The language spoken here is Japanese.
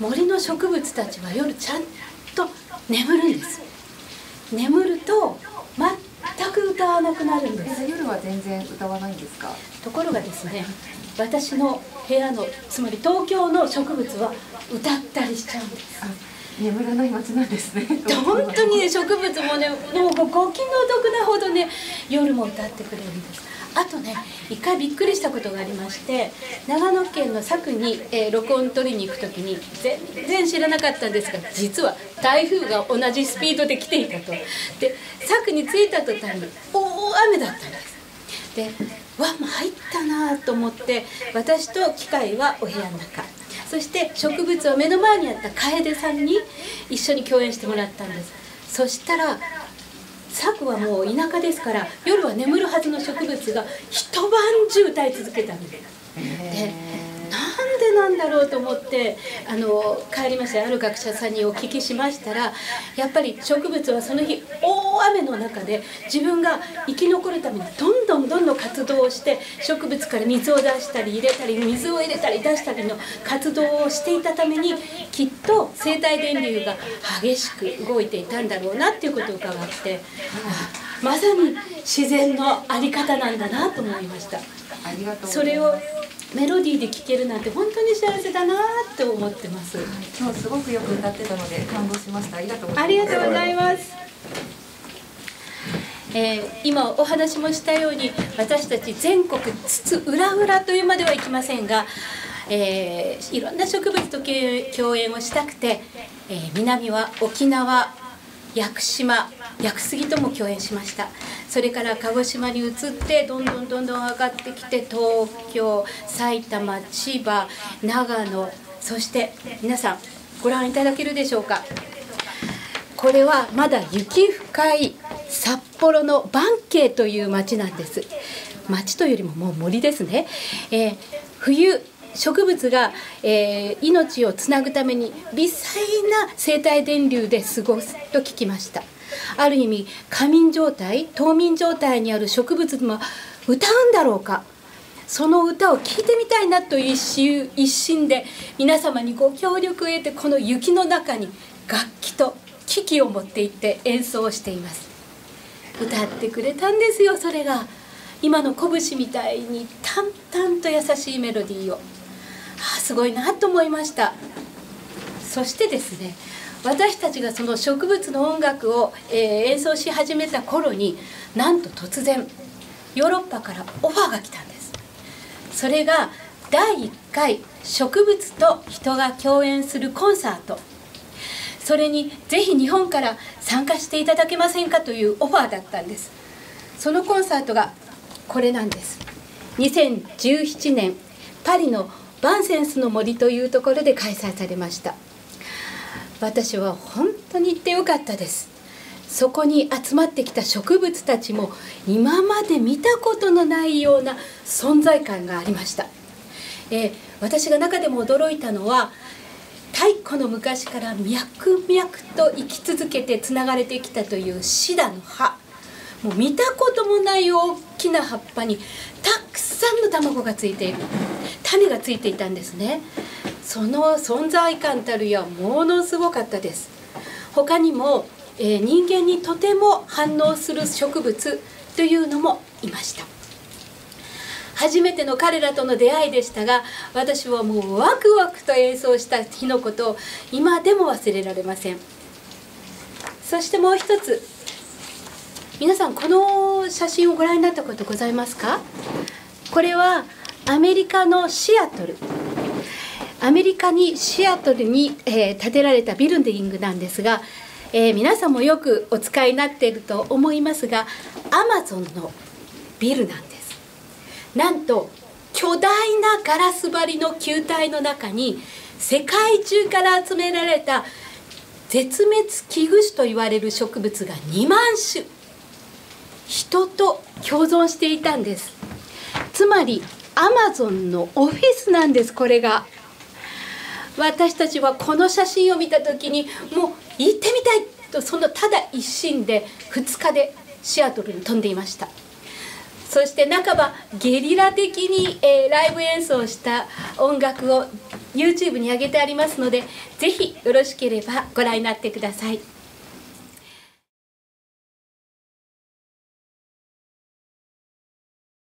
森の植物たちは夜ちゃんと眠るんです。眠ると全く歌わなくなるんです。夜は全然歌わないんですか？ところがですね私の部屋のつまり東京の植物は歌ったりしちゃうんです。眠らない街なんですね。本当にね植物もねもうご気の毒なほどね夜も歌ってくれるんですあとね一回びっくりしたことがありまして長野県の佐久に、えー、録音取りに行く時に全然知らなかったんですが実は台風が同じスピードで来ていたと。で佐久に着いた途端に大雨だったんです。でわ参ったなと思って私と機械はお部屋の中。そして植物を目の前にあった楓さんに一緒に共演してもらったんです。そしたら作はもう田舎ですから夜は眠るはずの植物が一晩中歌い続けたんです。ででなんだろうと思ってあの帰りましてある学者さんにお聞きしましたらやっぱり植物はその日大雨の中で自分が生き残るためにどんどんどんどん活動をして植物から水を出したり入れたり水を入れたり出したりの活動をしていたためにきっと生態電流が激しく動いていたんだろうなっていうことを伺ってまさに自然の在り方なんだなと思いました。それをメロディーで聴けるなんて本当に幸せだなって思ってます、はい、今日すごくよく歌ってたので感動しました。ありがとうございます。えー、今お話もしたように私たち全国津々浦々というまではいきませんが、えー、いろんな植物と共演をしたくて、えー、南は沖縄屋久島屋久杉とも共演しました。それから鹿児島に移ってどんどんどんどん上がってきて東京埼玉千葉長野そして皆さんご覧いただけるでしょうか。これはまだ雪深い札幌のバンケイという町なんです。町というよりももう森ですね、えー、冬植物が、えー、命をつなぐために微細な生態電流で過ごすと聞きました。ある意味仮眠状態冬眠状態にある植物も歌うんだろうか。その歌を聴いてみたいなという一心で皆様にご協力を得てこの雪の中に楽器と機器を持って行って演奏をしています。歌ってくれたんですよそれが。今の拳みたいに淡々と優しいメロディーを、はあ、すごいなと思いました。そしてですね私たちがその植物の音楽を、えー、演奏し始めた頃になんと突然ヨーロッパからオファーが来たんです。それが第1回植物と人が共演するコンサート。それにぜひ日本から参加していただけませんかというオファーだったんです。そのコンサートがこれなんです。2017年パリのバンセンスの森というところで開催されました。私は本当に行ってよかったです。そこに集まってきた植物たちも今まで見たことのないような存在感がありました、えー、私が中でも驚いたのは太古の昔から脈々と生き続けてつながれてきたというシダの葉。もう見たこともない大きな葉っぱにたくさんの卵がついている。種がついていたんですね。その存在感たるやものすごかったです。他にも、えー、人間にとても反応する植物というのもいました。初めての彼らとの出会いでしたが私はもうワクワクと演奏した日のことを今でも忘れられません。そしてもう一つ皆さんこの写真をご覧になったことございますか？これはアメリカのシアトル。アメリカにシアトルに、えー、建てられたビルディングなんですが、えー、皆さんもよくお使いになっていると思いますがアマゾンのビルなんです。なんと巨大なガラス張りの球体の中に世界中から集められた絶滅危惧種と言われる植物が2万種人と共存していたんです。つまりアマゾンのオフィスなんですこれが。私たちはこの写真を見た時にもう行ってみたいとそのただ一心で2日でシアトルに飛んでいました。そして半ばゲリラ的に、えー、ライブ演奏した音楽を YouTube に上げてありますので是非よろしければご覧になってください。